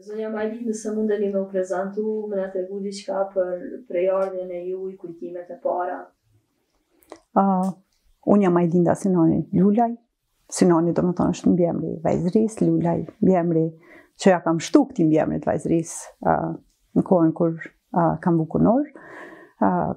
Zonja Majlinda nëse mundeni me u prezantu, me na tregu diçka për prejardhjen e juj, kujtimet e para. Uh, unë jam Majlinda Sinani Lulaj, Sinani domethonë është mbiemri i vajzërisë, Lulaj mbiemri që ia kam shtu këtij mbiemri të vajzërisë uh, në kohën kur uh, kam vu kunorë. Uh,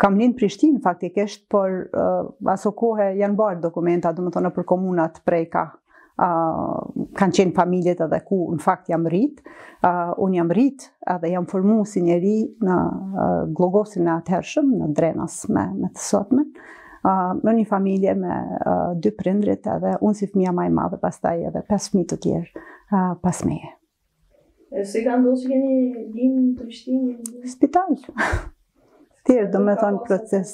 Kam lind Prishtinë faktikisht, por uh, aso kohë janë bërë dokumenta, domethonë, për komunat prej kah uh, kanë qenë familjet edhe ku në fakt jam rrit, uh, unë jam rrit edhe jam formu si njeri në uh, Gllogovcin e atëhershëm, në Drenas me, me të sotëm, uh, në një familje me uh, dy prindrit edhe unë si fëmija ma i madh pastaj edhe pesë fëmi të tjerë uh, pas meje. Si ka ndodhë që keni lind në Prishtinë? Spital. Thjesht, domethonë proces.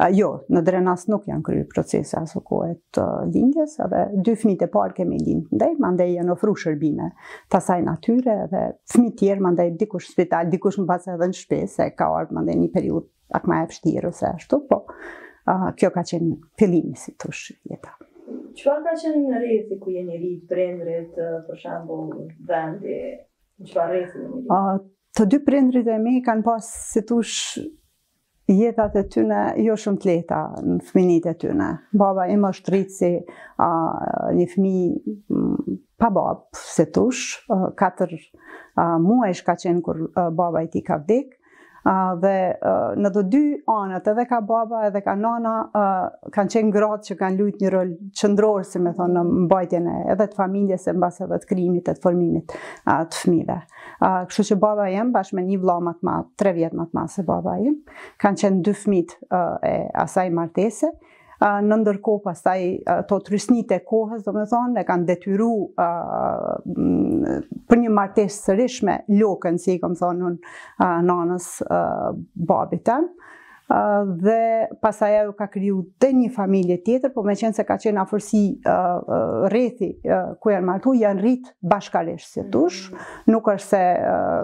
A, jo, në Drenas nuk janë kryu procese aso kohe të lindjes, edhe dy fmit e parë kemi lind këndej, mandej janë ofru shërbime të asaj natyre, edhe fmit tjerë mandej dikush spital, dikush mbase edhe në shpi se ka ardhë mandej një periudhë Pak ma e vështirë ose ashtu, po kjo ka qenë fillimi si thush i jetës. Çfarë ka qenë rrethi ku jeni rritë, prindrit, për shembull, vendi, në çfarë rrethi jeni rritë? Të dy prindrit e mi kanë pas si thush jetat e tyne jo shumë të lehta në fëmininë e tyne. Baba im është rritë si një fëmi mm, pa babë, si thush, katër muajsh ka qenë kur baba i tij ka vdekë, dhe në të dy anët, edhe ka baba, edhe ka nana, kanë qenë gratë që kanë lujtë një rol qendror, si me thonë, në mbajtjen e edhe të familjes, e mbase edhe të krijimit, e të formimit të fmive. Kështu që baba jem, bashkë me një vlla ma të madh, tre vjet ma të madh se baba jem, kanë qenë dy fmit e asaj martese, në ndërkohë pastaj to trysnit e kohës, domethonë, e kanë detyru për një martesë të sërishme lokën, që i kom thonë unë nanës babit tem, dhe pastaj ajo ka kriju edhe një familje tjetër, po meqenëse ka qenë afërsi rrethi ku janë martu, janë rrit bashkarisht si thush, nuk është se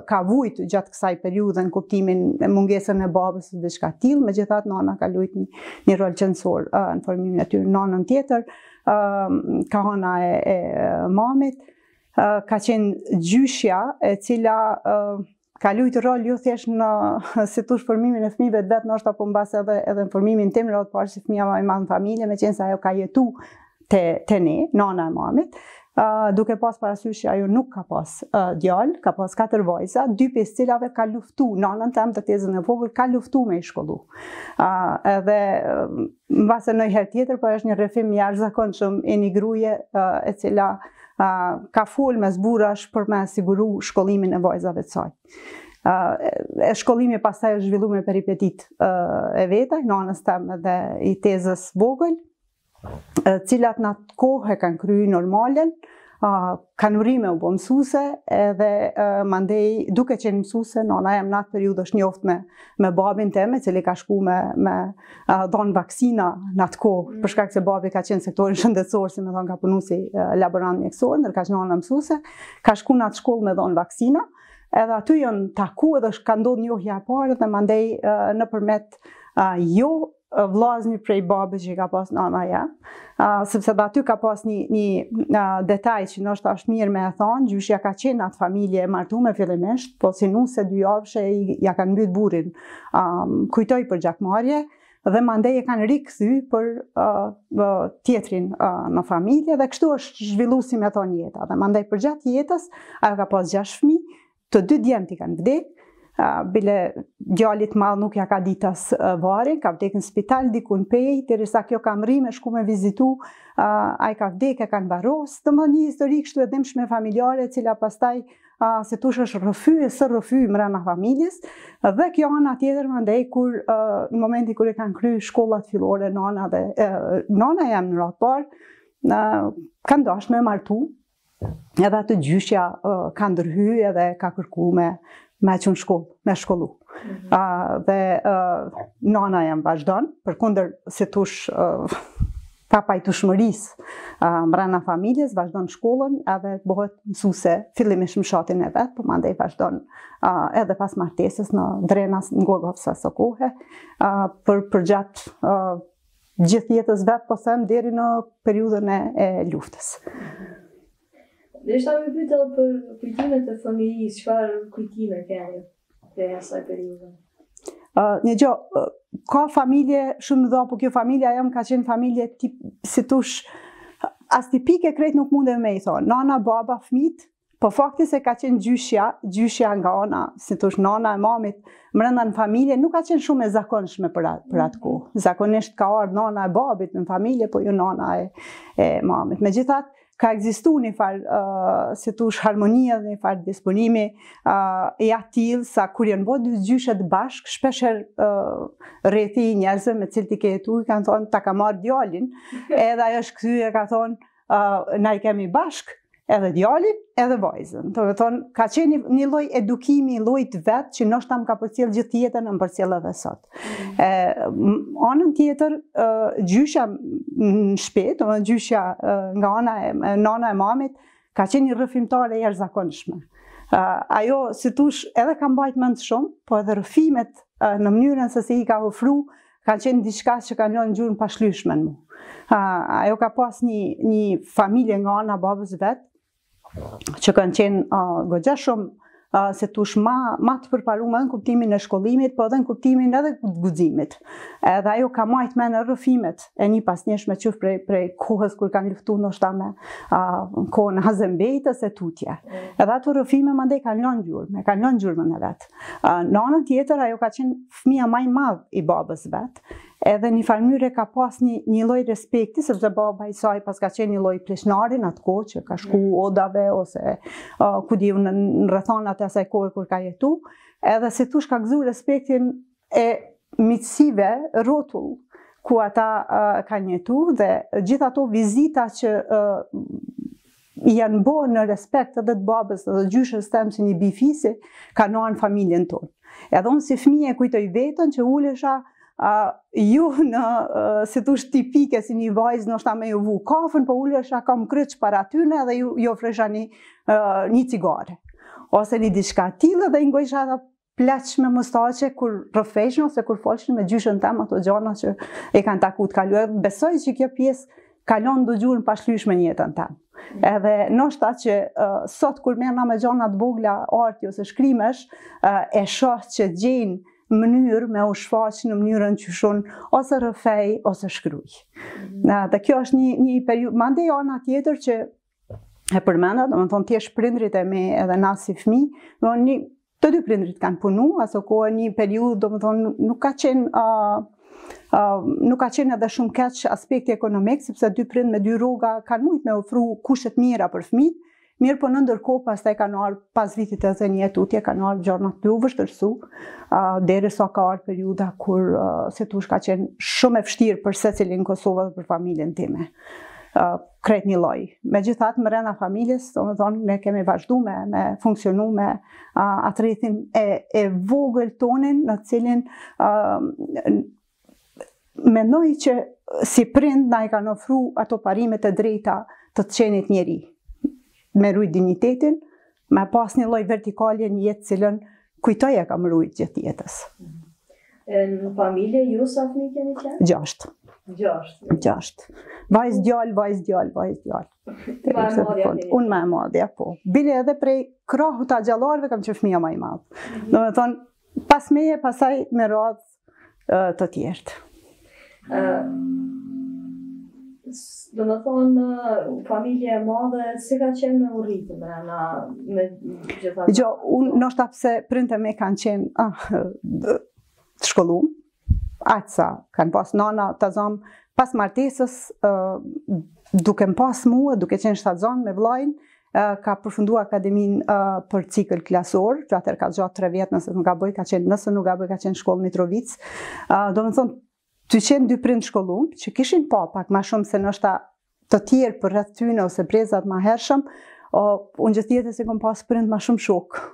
ka vujt gjatë kësaj periudhe në kuptimin e mungesën e babës diçka të tillë, megjithatë nana ka lujt një, një rol qenësor në formimin e tyre, n'anën tjetër, kah ana e, e mamit, ka qenë gjyshja e cila ka lujtë rol jo thjesht në si thush formimin e fëmijëve të vet, ndoshta po mbase edhe edhe në formimin tim... po si fëmia më i madh në familje, meqense ajo ka jetu te te ne, nana e mamit. Uh, duke pas parasysh që ajo nuk ka pas uh, djal, ka pas katër vajza, dy prej të cilave ka luftu, nanën tem edhe tezën e vogël, ka luftu me i shkollu. Uh, edhe, mbase një herë tjetër, po është një rrëfim i jashtëzakonshëm i një gruje uh, e cila uh, ka fol me disa burra për me siguru shkollimin e vajzave të saj. E shkollimi pastaj është zhvillu me peripetit e veta, i nanës teme dhe i tezës vogël, të cilat në atë kohë e kanë kryu normalen, kanë mrri me u bo mësuse edhe mandej duke qenë mësuse, nana jem në atë periud është njoftë me me babin tim, i cili ka shku me, me uh, dhon vaksina në atë kohë, mm. për shkak se babi ka qenë në sektorin shëndetësor, si me thonë ka punu si uh, laborant mjekësor, ndërkaq nana mësuse, ka shku në atë shkollë me dhon vaksina, edhe aty janë taku edhe ka ndodhë njohja e parë dhe mandej uh, nëpërmjet uh, jo vllaznive prej babës që i ka pas nana jem, sepse dhe aty ka pas një, një detaj që ndoshta ashtë mirë me e thonë, gjyshja ka qenë në atë familje e martume fillimisht, po si nuse dy javëshe ja kanë mbytë burrin, kujtoj për gjakmarrje, dhe mandej e kanë rikthy për tjetrin në familje, dhe kështu është zhvillu si me thonë jeta, dhe mandej përgjatë jetës, ajo ka pas gjashtë fmi, Të dy djemtë i kanë vdek, bile djalit madh nuk ja ka ditë as varrin, ka vdek në spital, diku në Pejë, derisa kjo ka mrri me shku me vizitu, ai ka vdek e kanë varros, domethënë një histori kështu e dhimshme familjare, cila pastaj si t'thush është rrëfy e stërrëfy mrena familjes, dhe kjo ana tjetër mandej, kur në momentin kur e kanë kry shkollat fillore, nana dhe nana jem në radhë të parë, kanë dashtë me e martu, edhe atëherë gjyshja ka ndërhy edhe ka kërku me me çu në shkollë, me shkollu. Mhm. Dhe nana jem vazhdon, përkundër si t'thush papajtueshmërisë mrena familjes, vazhdon shkollën edhe bëhet mësuse fillimisht në fshatin e vet, për po mandej vazhdon edhe pas martesis në Drenas në Gllogoc të asaj kohe, për përgjatë Gjithë jetës vet po them deri në periudhën e luftës. Deshta me ju pyt për kujtimet e fëmijërisë, çfarë kujtime keni prej asaj periudhe? Një gjo, ka familje shumë t'mdha, po kjo familja jem ka qenë familje tip, si t'thush, as tipike krejt nuk mundem me i thonë. Nana, baba, fmit, Po fakti se ka qenë gjyshja, gjyshja nga ana, si thosh nana e mamit, mbrenda në familje nuk ka qenë shumë e zakonshme për atë për atë kohë. Mhm. Zakonisht ka ardhur nana e babit në familje, po jo nana e e mamit. Megjithatë, ka ekzistuar një farë uh, si thosh harmonie dhe një farë disponimi uh, i atillë sa kur janë bo dy gjyshet bashkë, shpesh herë uh, rrethi i njerëzve me të cilët kem jetu kanë thonë ta ka marrë djalin, edhe ajo është kthy e ka thonë na i kemi bashkë edhe djalin edhe vajzën. Domethonë ka qenë një lloj edukimi i llojit të vet që ndoshta më ka përcjell gjithë jetën e më përcjell edhe sot. Mm. Në anën tjetër gjyshja në shtëpi, domethonë gjyshja nga ana e nana e mamit ka qenë një rrëfimtare e jashtëzakonshme. Ë ajo si t'thush edhe ka mbajt mend shumë, po edhe rrëfimet në mënyrën se si i ka ofru Ka qenë diçka që kanë lënë gjurmë të pashlyshme në mu. Ajo ka pas një familje nga ana e babës vet, që kanë qenë goxha shumë si t'thush ma të përparume në kuptimin e shkollimit, po edhe në kuptimin edhe guximit. Edhe ajo ka majt men rrëfimet e njëpasnjëshme që prej kohës kur kanë luftu noshta në kohën e Azem Bejtës e tutje. Edhe ato rrëfime mandej kanë lënë gjurmë, kanë lënë gjurmë në vete. Në anën tjetër, ajo ka qenë fëmija ma i madhë i babës vet, edhe një farë mënyre ka pas një, një lloj respekti, sepse baba i saj pas ka qenë një lloj pleqnari në atë kohë që ka shku mm. odave ose uh, ku di unë, në rrethanat e asaj kohe kur ka jetu, edhe si t'thush ka gëzu respektin e miqësive rrotull ku ata uh, kanë jetu dhe gjithë ato vizita që uh, Janë bo në respekt edhe të babës edhe gjyshës teme si një bijë fisi kanë ardh n'familjen tonë. Edhe unë si fmi e kujtoj vetën që ulesha jo në si t'thush tipike si një vajzë noshta me ju vu kafën, po ulesha kamkryq para tyne edhe ju ofrojsha një cigare. Ose një diçka të tillë dhe i ngojsha ata pleq me mustaqe kur rrëfejshin ose kur folshin me gjyshën tem ato gjana që i kanë taku të kaluarës. Besoj që kjo pjesë ka lon do gjurmë të pashlyshme në jetën tem. Edhe noshta që uh, sot kur merrna me gjana të vogla arti ose shkrimesh, uh, e shoh që gjen mënyrë me u shfaq në mënyrën qysh unë ose rrëfej ose shkruj. Mm -hmm. Dhe kjo është një, një periudhë, mandej ana tjetër që e përmenda, domethonë thjesht prindrit e mi edhe na si fmi, domethonë, të dy prindrit kanë punu, aso kohë një periudhë, domethonë, nuk ka qenë, nuk ka qenë edhe shumë keq aspekti ekonomik, sepse dy prind me dy rroga kanë mujt me ofru kushte të mira për fmi, mirëpo në ndërkohë pastaj kanë ardh pas vitit tetëdhjetë e një e tutje, kanë ardh gjërat tu u vështirsu, derisa ka ardh periudha kur si t'thush ka qenë shumë e vështirë për secilin në Kosovë dhe për familjen time. krejt një lloj. Megjithatë mrena familjes, domethonë, ne kemi vazhdu me, me funksionu me atë rrethin e, e vogël tonin në cilin mendoj që si prind na i kanë ofru ato parimet e drejta të të qenit njeri me rujt dignitetin Me pas një lloj vertikalje në jetë t'cilën kujtoj e kam rujt gjithë jetës. Në familje ju sa fëmijë keni qenë? Gjashtë. Gjashtë. Gjashtë. Vajz djal, vajz djal, vajz djal. Ti ma e madhja. Unë ma e madhja, po. Bile edhe prej krahut të axhallarëve kam qenë fëmija ma i madh. Mhm. Domethonë, pas meje, pastaj me radhë, të tjerët. Domethonë, familje e madhe, si ka qenë me u rritë me në me gjitha? Gjo, unë noshta pse prindët m'kanë qenë ah, të shkollum, aq sa kanë pas nana të thonë, pas martesës, duke më pas mua, duke qenë shtatzanë me vllain, ka përfundu akademinë për cikël klasor, që atëherë ka zgjatë tre vjet nëse nuk gaboj, ka qenë nëse nuk gaboj, ka qenë shkollë n'Mitrovicë. Domethonë, tu qenë dy prind t'shkollum, që kishin pa pak ma shumë se noshta të tjerë përreth tyne ose brezat ma t'hershëm, unë gjithë jetës i kom pas prindët ma shumë shokë.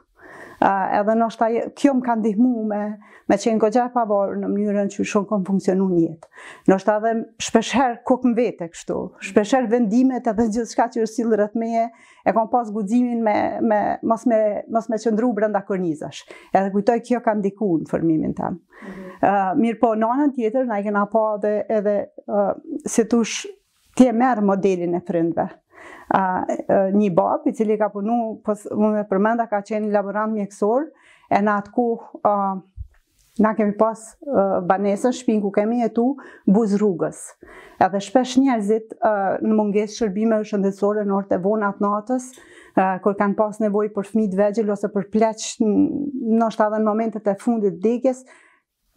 edhe noshta kjo më ka ndihmu me, me qenë goxha e pavarur në mënyrën qysh unë kom funksionu në jetë. Noshta edhe shpeshherë kokë më vete kështu, shpeshherë vendimet edhe gjithçka që është sjellë rreth meje, e kom pas guximin me, me, mos me, mos me qëndru brenda kornizash. Edhe kujtoj kjo ka ndiku në formimin tem. Mm -hmm. uh, mirëpo, në anën tjetër, na i kena pa edhe, edhe uh, si t'thush Ti e merr modelin e prindve. Një bab, i cili ka punu, po unë e përmenda, ka qenë laborant mjekësor, e në atë kohë, Na kemi pas uh, banesën shpinë ku kemi jetu buz rrugës. Edhe shpesh njerëzit uh, në munges t'shërbimeve shëndetësore në orët e vona të natës, uh, kur kanë pas nevojë për fëmijë të vegjël ose për pleq, ndoshta edhe në momentet e fundit të vdekjes,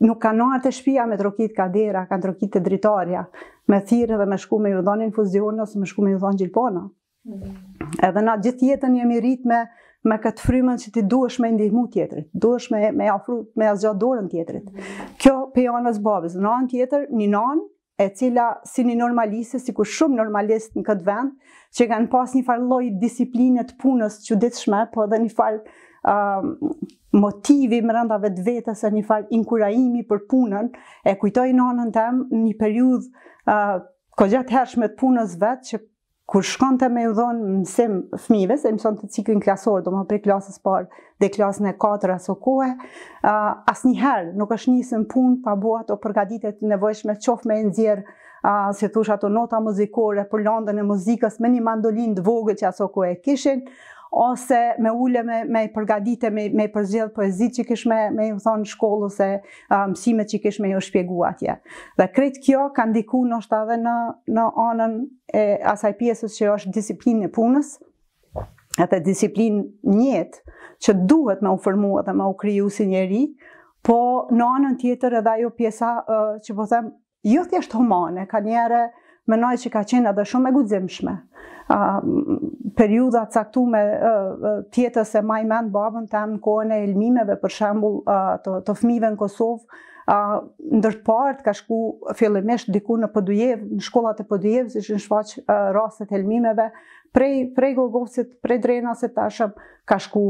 Nuk kanë ardhë te shpia me trokit ka dera, kanë trokit te dritarja, me thirr edhe me shku me ju dhonë infuzion, ose me shku me ju dhonë gjilpana. Mm. Edhe na gjithë jetën jemi rritë me, me këtë frymën që ti duhesh me i ndihmu tjetrit, duhesh me, me ofru, me ia zgjat dorën tjetrit. Mm. Kjo pi anës s'babës, në anë tjetër, një nanë, e cila si një normaliste, sikur shumë normalistë në këtë vend, që kanë pas një farë lloj disipline t'punës çditshme, po edhe një farë motivi mrenda vetvetes e një farë inkurajimi për punën, e kujtoj nanën tem n'një periudhë uh, goxha të hershme të punës vet, që kur shkonte me ju dhon mësim fëmijëve, se mësonte ciklin klasor, domethonë prej klasës parë deri klasën e katër aso kohë, uh, asnjëherë nuk është nisë n'punë pa bo ato përgatitjet nevojshme qoftë me nxjerrë, uh, si t'thush ato nota muzikore për landën e muzikës me një mandolinë të vogël që aso kohë e kishin, ose me u ulë me, me i përgatit, me, me i përzgjedh poezitë që kish me, me i thonë n'shkollë ose uh, mësimet që kish me i shpjegu atje. Dhe krejt kjo ka ndiku noshta edhe në, në anën e asaj pjesës që është disiplinë e punës, atë disiplinën jetë që duhet me u formu dhe me u kriju si njeri, po në anën tjetër edhe ajo pjesa që po them, jo thjesht humane, kanjëherë menoj që ka qenë edhe shumë e guximshme. Periudha caktume tjetër se e maj men babën tem në kohën e helmimeve për shembul të fmijve në Kosovë, Ndër të parët ka shku fillimisht diku në Podujevë, në shkollat e Podujevës ishin shfaq rastet e helmimeve, prej, prej Gllogocit, prej Drenasit tashëm, ka shku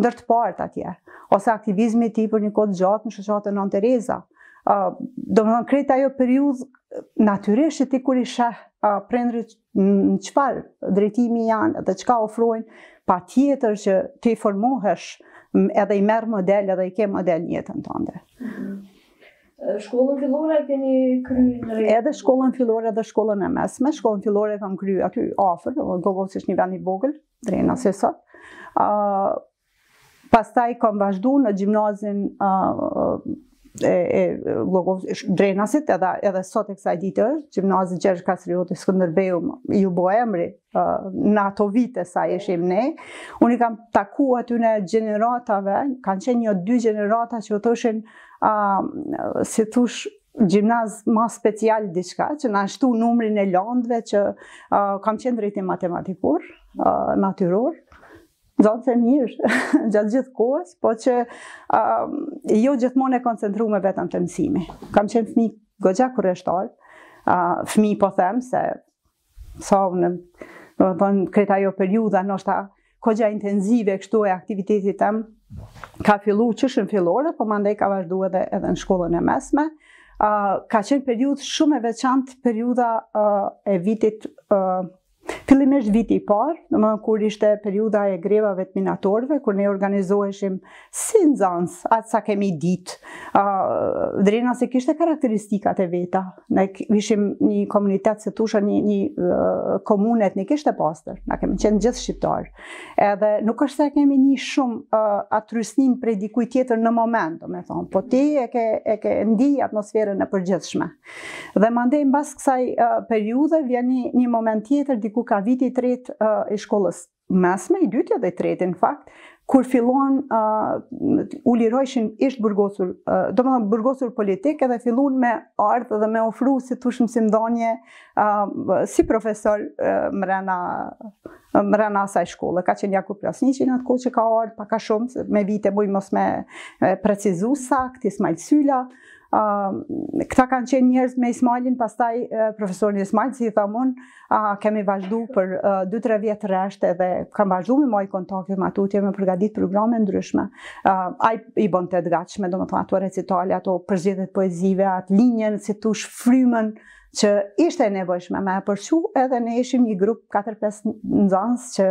ndër të parët atje. Ose aktivizmi i tij për një kohë të gjatë në shoqatën Nëna Tereza. Domethënë, krejt ajo periudhë, natyrisht që ti kur i sheh prindrit në çfarë drejtimi janë dhe çka ofrojnë, patjetër që ti formohesh edhe i merr model edhe i ke model në jetën tande. Mhm. Shkollën fillore e keni kry në Drenas? Edhe shkollën fillore dhe shkollën e mesme. Shkollën fillore e kam kry aty afer, Gllogoci është një vend i vogël, Drenasi sot. Pastaj kam vazhdu në gjimnazin e Drenasit, edhe sot e kësaj dite është, gjimnazi Gjergj Kastrioti Skënderbeu, ju bo emri, në ato vite sa ishim ne, unë i kam taku atyne gjeneratave, kanë qenë një dy gjenerata që thoshin, si t'thush, gjimnaz ma special diçka, që na shtu numrin e landve që kam qenë drejtim matematiko, natyror, Nxanëse e mirë, gjatë gjithë kohës, po që uh, jo gjithmonë e koncentrume vetëm te mësimi. Kam qenë fmi goxha kureshtar, uh, fmi po them se sa unë, domethonë, krejt ajo periudha, është goxha intenzive kështu e aktivitetit tem, ka fillu qysh n'fillore, po mandej ka vazhdu edhe, edhe në shkollën e mesme, uh, ka qenë periudhë shumë e veçantë periudha uh, e vitit uh, Fillimisht viti i parë, domethonë kur ishte periudha e grevave të minatorve, kur ne organizoheshim si nxanës, atë sa kemi dit, uh, Drenasi kishte karakteristikat e veta, ne ishim një komunitet si t'thush një, një uh, komunë etnikisht e pastër, na kemi qenë gjithë shqiptarë, edhe nuk është se kemi ndi shumë uh, atë trysnin prej dikuj tjetër në moment, domethonë, po ti e ke, e ke ndi atmosferën e përgjithshme. Dhe mandej mbas kësaj periudhe vjen një, një moment tjetër, diku kah viti i tretë i shkollës mesme, i dyti dhe i treti në fakt, kur fillun uh, u lirojshin ish të burgosur, uh, domethonë të burgosur politik edhe fillun me ardhë dhe me ofru si t'thush mësimdhënie uh, si profesor uh, mrena, mrena asaj shkolle. Ka qenë Jakup Krasniqi në atë kohë që ka ardhë, pak a shumë, me vite muj mos me precizu sakt, Ismail Syla, këta kanë qenë njerëz me Ismailin, pastaj profesorin Ismail, si i tham unë, kemi vazhdu për 2-3 vjet rresht edhe kam vazhdu me majtë kontakte me a tutje, me përgatitë programe të ndryshme. Ai i bonte të gatshme, domethonë ato recitale, ato përzgjedhjet e poezive, atë linjen, si t'ush frymën, që ishte e nevojshme me e përçu, edhe ne ishim një grup 4-5 nxanës që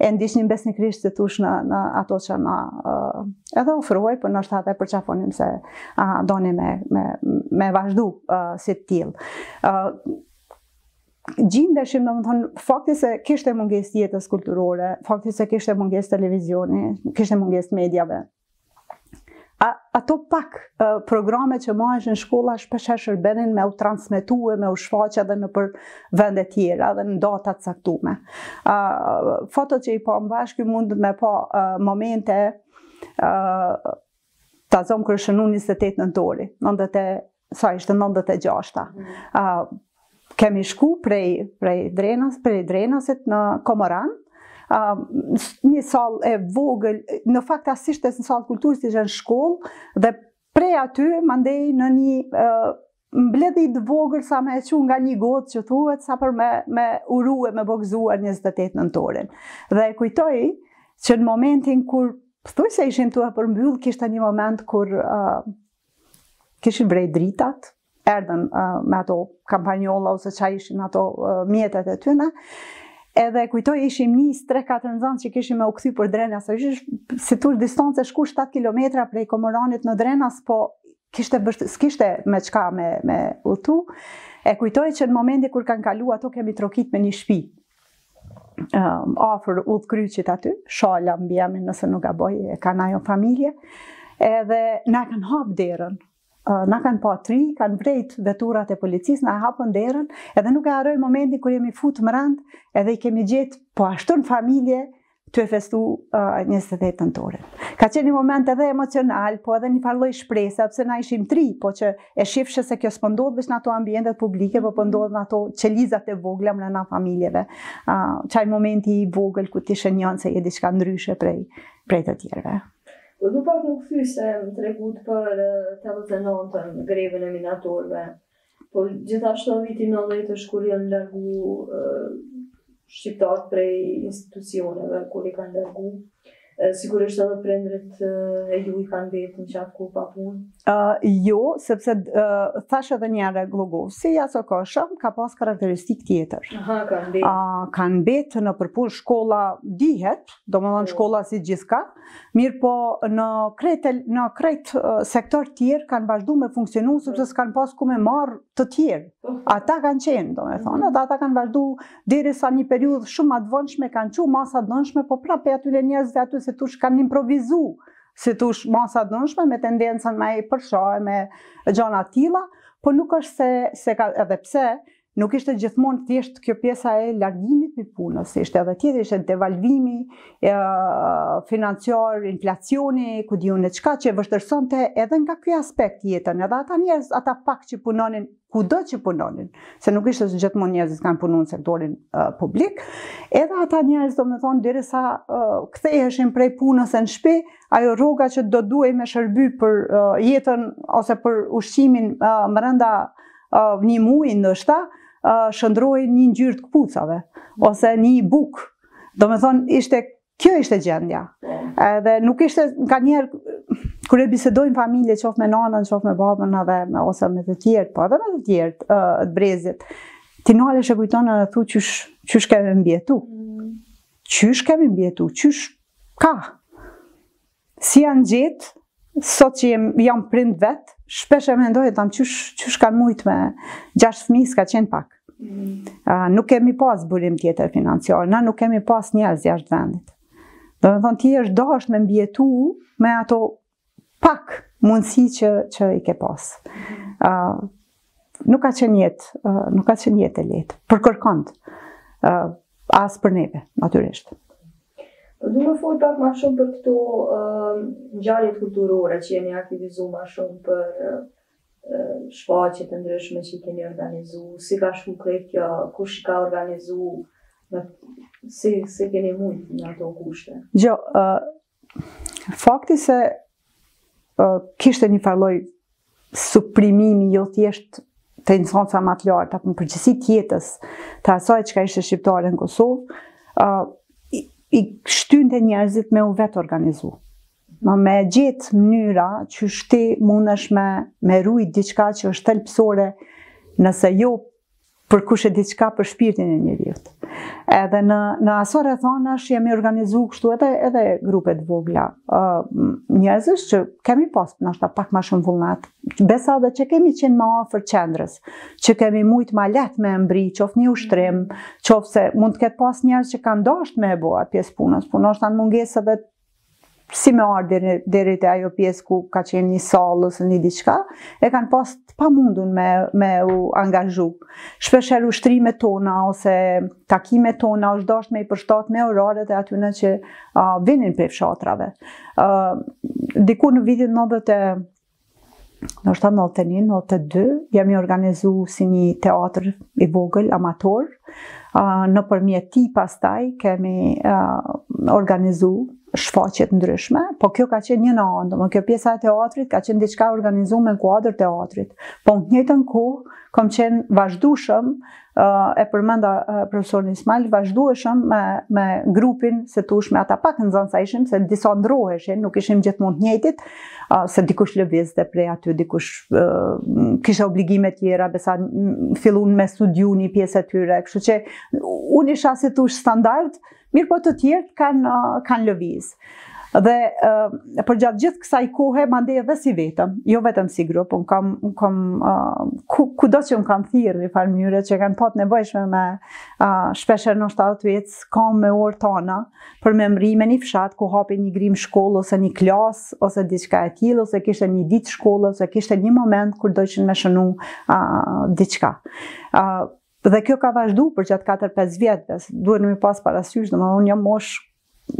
e ndiqshim besnikërisht si t'ush në, në ato që na uh, dhe ofroi, pra ne edhe atë e përqafonim se uh, donim me, me, me vazhdu uh, si të tillë. Uh, Gjindeshim, domethonë, fakti se kishte mungesë t'jetës kulturore, fakti se kishte mungesë televizioni, kishte mungesë t'mediave, ato pak programe që maheshin n'shkolla shpeshherë shërbenin me u transmetu e me u shfaq edhe nëpër vende tjera dhe në data t'caktume. Fotot që i pamë bashkë mund me pa momente ta zomë kur u shënu 28 nëntori, nëndet e sa ishte 96-ta. Kemi shku prej Drenasit në Komoran, një sallë e vogël, në fakt a ishte një sallë kulture a ish në shkollë, dhe prej aty mandej në një mbledhje t'vogël sa me e çu nga një gotë që thuhet sa për me uru e me ba gëzuar 28 nëntorin. Dhe e kujtoj që në momentin kur pothujse ishim tu e përmbyllë, kishte një moment kur kishin vrejt dritat, erdhen me ato kampanjolla ose ça ishin ato mjetet e tyne, edhe e kujtoj ishim një 3-4 nxanës që kishim me u kthy për Drenas, ishte si t'ush distancë diku 7 km prej Komoranit në Drenas, po kishte bësht, s'kishte me çka me, me udhtu, e kujtoj që në momentin kur kanë kalu ato kemi trokit me një shpi, um, afër udhëkryqit aty, Shala mbiemnin nëse nuk gaboj, e kanë ajo familje, edhe na e kanë hapë derën, uh, na kanë pa tri, kanë vrejt veturat e policisë, na e hapën derën, edhe nuk e harroj momentin kur jemi futë mrenda, edhe i kemi gjetë po ashtu në familje, tu e festu uh, 28 nëntorin. Ka qenë një moment edhe emocional, po edhe një farë lloj shprese, apse na ishim tri, po që e shifshe se kjo s'po ndodh veç në ato ambientet publike, po po ndodh po në ato qelizat e vogla mrena familjeve. Uh, qaj momenti i vogël ku ti shenjon se je diçka ndryshe prej, prej të tjerve. Po du pak me u kthy se më tregute për tetëdhetenëntën grevën e minatorëve. Po gjithashtu viti 90 është kur janë largu shqiptarët prej institucioneve kur i kanë largu. Sigurisht edhe prindërit e juj kanë mbetë në qatë kohë pa punë? Uh, jo, sepse uh, thash edhe një herë Gllogoci i asokohshëm, ka pas karakteristikë tjetër. Aha, kanë mbetë. Uh, kanë mbetë nëpër punë shkolla dihet, domethënë shkolla si gjithkah, Mirëpo në krejt në krejt sektor të tjerë kanë vazhdu me funksionu sepse s'kanë pas ku me marr të tjerë. Ata kanë qenë, domethënë, dhe ata kanë vazhdu derisa një periudhë shumë ma të vonshme kanë çu masa të dhunshme, po prapë aty te njerëzit e aty s'di qysh kanë improvizu si qysh masa të dhunshme me tendencën me i përça e me gjana të tilla, po nuk është se s'e ka edhe pse Nuk ishte gjithmonë thjesht kjo pjesa e largimit prej punës, ishte edhe tjetër, ishte devalvimi, e, financiar, inflacioni, ku di unë çka që vështirsonte edhe nga ky aspekt jetën, edhe ata njerëz, ata pak që punonin, kudo që punonin, se nuk ishte se gjithmonë njerëz që kanë punu në sektorin e, publik, edhe ata njerëz domethonë, derisa e, kthejsheshin prej punës e në shpi, ajo rroga që do duhej me shërby për e, jetën ose për ushqimin e, mrenda një muaj ndoshta, shndrrohej n'një ngjyrë të këpucave, ose një bukë. Domethonë, ishte, kjo ishte gjendja. Edhe nuk ishte, ka njiherë kur e bisedojmë n'familje, qoftë me nanën, qoftë me babën, edhe me ose me të tjerët, po edhe me të tjerët të brezit, ti nalesh e kujton edhe thu qysh, qysh kemi mbijetu. Mm. Qysh kemi mbijetu, qysh ka. Si janë gjet, sot që jem, jam prind vet, shpesh e mendoj e tham qysh, qysh kanë mujtë me gjashtë fëmi s'ka qenë pak. Uh, nuk kemi pas burim tjetër financiar, na nuk kemi pas njerëz jashtë vendit. Domethonë ty t'është dasht me mbijetu me ato pak mundësi që, që i ke pas. Uh, nuk ka qenë jetë, nuk ka qenë jetë e lehtë, për kërkond, as për neve, natyrisht. Po du me folë pak ma shumë për këto ngjarjet kulturore që jeni aktivizu ma shumë për shfaqjet e ndryshme që i keni organizu, si ka shku krejt kjo, kush i ka organizu, si, si keni mund në ato kushte? Gjo, Fakti se kishte një farë lloj suprimimi jo thjesht të instanca ma të larta, po në përgjithësi të jetës të asaj çka ishte shqiptare në Kosovë, uh, i, i shtynte njerëzit me u vetorganizu. Me, me gjetë mënyra qysh ti mundesh me, me rujt diçka që është thelbësore nëse jo për bukë, është diçka për shpirtin e njeriut. Edhe në, në aso rethanash jemi organizu kështu edhe, edhe grupe t'vogla. Uh, njerëzit që kemi pas nashta pak ma shumë vullnet. Besa edhe që kemi qenë ma afër qendrës, që kemi mujtë ma lehtë me mbri, qoftë n'një ushtrim, qoftë se mund të ketë pas njerëz që kanë dasht me e bo atë pjesë t'punës, po nashta n'mungesë edhe si me ardh deri, deri te ajo pjesë ku ka qenë një sallë ose një diçka, e kanë pas të pamundun me, me u angazhu. Shpeshherë ushtrimet tona ose takimet tona është dasht me i përshtat me oraret e atyna që uh, vinin prej fshatrave. Uh, dikur në vitin 90 ndoshta 91, 92, jemi organizu si një teatr i vogël, amator, nëpërmjet tij pastaj kemi organizu shfaqje të ndryshme, po kjo ka qenë në një anë, domethënë kjo pjesa e teatrit ka qenë diçka e organizume në kuadër të teatrit, po në të njëjtën kohë kam qenë vazhdueshëm e përmenda profesorin Ismail, vazhdueshëm me, me grupin, si të thush me ata pak nxanës sa ishim, se disa ndrroheshin, nuk ishim gjithmonë të njëjtit, se dikush lëvizte prej aty, dikush kishte obligime tjera, besa fillun me studiu një pjesë e tyre, kështu që unë isha si të thush standard, Mirëpo të tjerët kanë kan lëviz. Dhe përgjatë gjithë kësaj kohe, mandej edhe si vetëm, jo vetëm si grup, unë kam, unë kam ku, kudo që më kanë thirr në njëfarë mënyre që e kanë pa të nevojshme me uh, shpeshherë ndoshta kam ec me orë të tana për me mbërri në një fshat ku hapej një grimë shkollë ose një klasë ose diçka e tillë ose kishte një ditë shkolle ose kishte një moment kur dojshin me shënu uh, diçka. Uh, Dhe kjo ka vazhdu përgjatë 4-5 vjetëve, duhet me i pas parasysh, domethënë një moshë,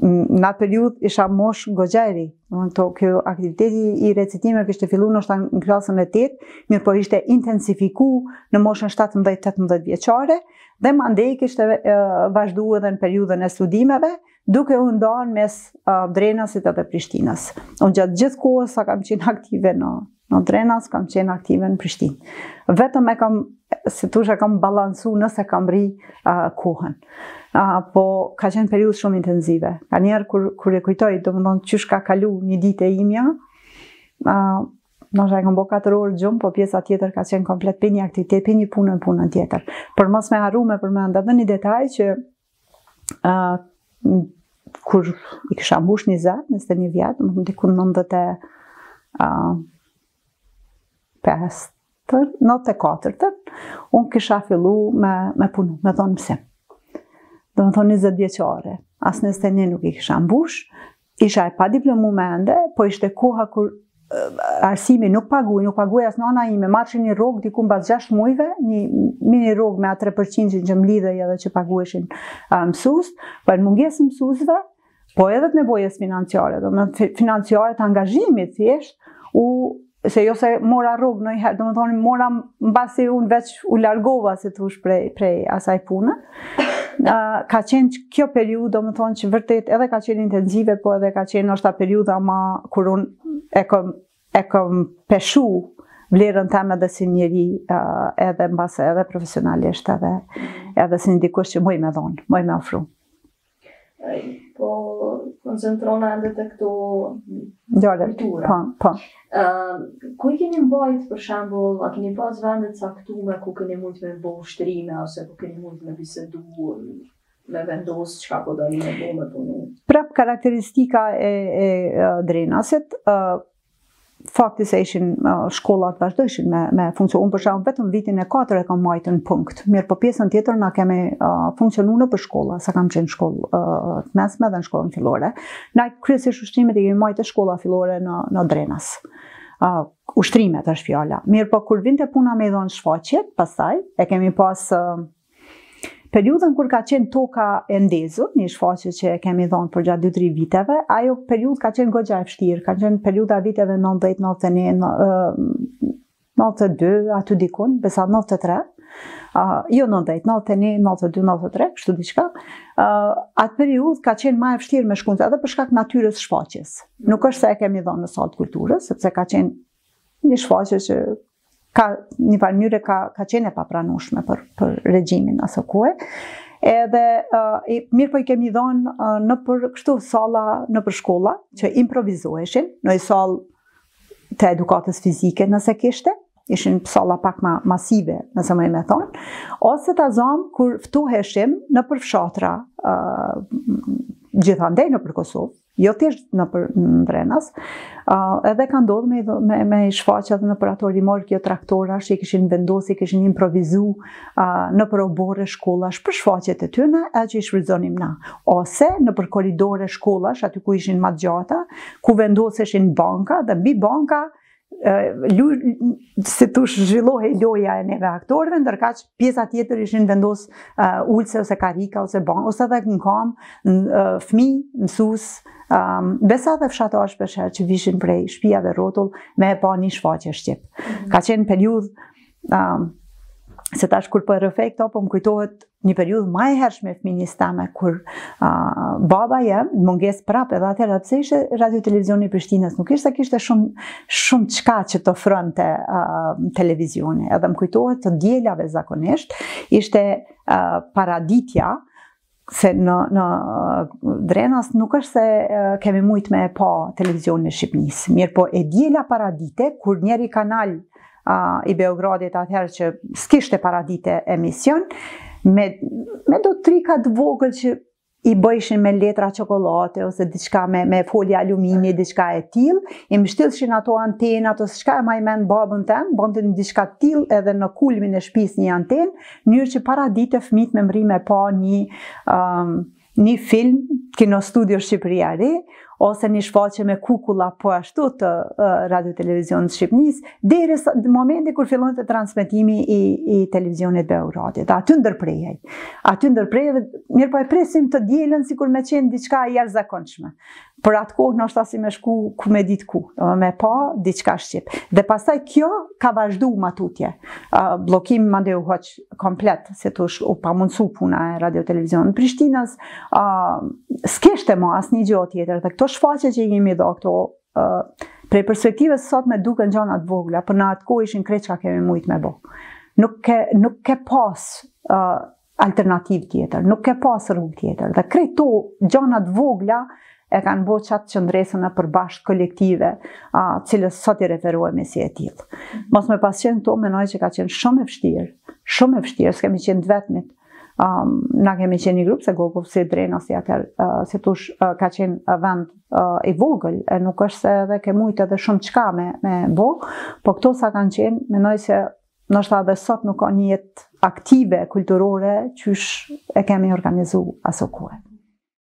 në atë periudhë isha moshë goxha e re, domethënë kjo aktiviteti i recitimeve kishte fillu ndoshta në klasën e 8, mirëpo ishte intensifiku në moshën 17-18 vjeçare, dhe mandej kishte vazhdu edhe në periudhën e studimeve, duke u nda mes Drenasit edhe Prishtinës. Unë gjatë gjithë kohës sa kam qenë aktive në, në Drenas, kam qenë aktive në Prishtinë. Vetëm e kam, si të thush e kam balansu nëse e kam arrit uh, kohën. Uh, po ka qenë periudhë shumë intenzive. Kanjëherë kur, kur e kujtoj, domethënë qysh ka kalu një ditë e imja, uh, Ndoshta i kam bo 4 orë gjumë, po pjesa tjetër ka qenë komplet prej një aktiviteti, prej një pune në punën tjetër. Për mos me harru me përmend edhe një detaj që uh, kur i kisha mbush njëzet, njëzet e një vjet, domethënë diku nëntëdhetë e uh, pestën, nëntëdhetë e katërtën, unë kisha fillu me, me punu, me dhanë mësim. Domethënë njëzet vjeçare, as njëzet e një nuk i kisha mbush, Isha e padiplomume ende, po ishte koha kur arsimi nuk paguhej, nuk paguhej as nana ime, marrshin një rrogë diku mbas 6 muajve, një mini rrogë me atë 3% që mblidhej edhe që paguheshin mësues, po në mungesë të mësuesve, po edhe të nevojës financiare, domethënë financiare të angazhimit thjesht, u se jo se mora rrugë menjëherë, domethënë, mora mbasi unë veç u largova, si t'thush prej, prej asaj punë, uh, ka qenë kjo periudhë, domethënë që vërtet edhe ka qenë intensive, po edhe ka qenë është periudha ma kur unë e kom, e kom peshu vlerën teme edhe si njeri uh, edhe mbase edhe profesionalisht edhe, edhe si një dikush që muj me dhonë, muj me ofru. Po, koncentrohna edhe te këto Djalë, kultura. Po, po. Uh, ku i keni mbajt, për shambull, a keni pas vende t'caktume ku keni mujt me bo ushtrime, ose ku keni mujt me bisedu, me vendosë çka po doni me bo me punu? Prap karakteristika e, e, e Drenasit, uh, fakti se ishin shkollat vazhdojshin me, me funksionu. Unë për shembull vetëm vitin e 4 e kam majtë në punkt. Mirëpo pjesën tjetër na kemi uh, funksionu nëpër shkolla, sa kam qenë shkollë uh, të mesme dhe në shkollën fillore. Na kryesisht ushtrimet i kemi majtë në shkolla fillore në në Drenas. Uh, ushtrimet është fjala. Mirëpo kur vinte puna me dhon shfaqje, pastaj e kemi pas uh, Periudën kur ka qenë toka e ndezur, një shfaqje që e kemi dhonë përgjatë 2-3 viteve, ajo periudhë ka qenë goxha e vështirë, ka qenë periudha e viteve 90, 91, 92, aty dikun, besa 93, jo 90, 91, 92, 93, kështu diçka, atë periudhë ka qenë ma e vështirë me shku, edhe për shkak të natyrës shfaqjes. Nuk është se e kemi dhonë në sallë t'kulturës, sepse ka qenë një shfaqje që ka njëfarë mënyre ka, ka qenë e papranushme për, për regjimin asokohe, edhe uh, mirëpo i kemi dhonë uh, nëpër kështu salla nëpër shkolla që improvizoheshin në një sallë të edukatës fizike nëse kishte, ishin salla pak ma masive nëse muj me thonë, ose ta zëmë kur ftuheshim nëpër fshatra uh, gjithandej nëpër Kosovë, jo thjesht nëpër n'Drenas, edhe ka ndodhë me, me, me shfaqë edhe nëpër ato rimorkio traktorash, që i kishin vendosë, i kishin improvizu nëpër oborre shkollash, për shfaqjet e tyne, e që i shfrytëzonim na. Ose nëpër korridore shkollash, aty ku ishin ma t'gjata, ku vendoseshin banka, dhe mbi banka, si t'thush zhvillohej loja e neve aktorëve, ndërkaq pjesa tjetër ishin vendos ulëse ose karika ose ban, ose edhe në kamb fmi, mësues, besa edhe fshatarë shpeshherë që vishin prej shpiave rrotull me e pa një shfaqje shqip. Ka qenë periudhë Um, se tash kur po i rrëfej këto, po më kujtohet një periudhë ma e hershme e fëminisë teme, kur uh, baba jem, në mungesë prap edhe atëherë, edhe pse ishte Radio Televizioni i Prishtinës, nuk është se kishte shumë shumë çka që të ofronte uh, televizioni, edhe më kujtohet të dielave zakonisht, ishte uh, paraditja, se në, në Drenas nuk është se kemi mujtë me e pa televizionin e Shqipnisë, mirëpo e diela paradite, kur njeri kanal uh, i Beogradit atëherë që s'kishte paradite emision, me, me do trika të vogël që i bëjshin me letra qokolate ose diçka me, me foli alumini, diçka e tillë, i mështillshin ato antenat ose shka e maj men babën tem, bënte diçka të tillë edhe në kulmin e shpisë një antenë, Mënyrë që paradite fëmijt me mrri me pa një, um, një film, Kinostudio Shqipëria e Re, ose një shfaqje me kukulla po ashtu të uh, radio televizionit të Shqipnisë, deri në momentin kur fillonte transmetimi i, i televizionit të Beogradit. Aty ndërprehej. Aty ndërprehej dhe mirëpo e pritshim të dielën sikur me qenë diçka e jashtëzakonshme. për atë kohë në është pasë me shku ku me ditë ku, do me pa diçka shqip. Dhe pastaj kjo ka vazhdu ma tutje, uh, bllokim madje u hoq komplet, se tashmë u pamundësu puna e radio televizionit të Prishtinës uh, s'kishte ma asnjë gjo tjetër, dhe këto shfaqje që i jepshim do këto, uh, prej perspektivës sot më duken gjona të vogla, por në atë kohë ishin krejt çka kemi mujtë me bo. Nuk ke, nuk ke pas uh, alternativë tjetër, nuk ke pas rrugë tjetër. Dhe krejt to gjana të vogla e kanë bo qatë qëndresën e përbashkët kolektive, së cilës sot i referuemi si e tillë. Mos me pas qenë këto, mendoj që ka qenë shumë e vështirë, shumë e vështirë, s'kemi qenë të vetmit. Um, na kemi qenë një grup, se Gllogoci, Drenasi atëherë, uh, si tash uh, ka qenë vend uh, i vogël, e nuk është se edhe ke mujtë edhe shumëçka me, me bo, po këto sa kanë qenë, mendoj se ndoshta edhe sot nuk ka një jetë aktive kulturore qysh e kemi organizu asokohe.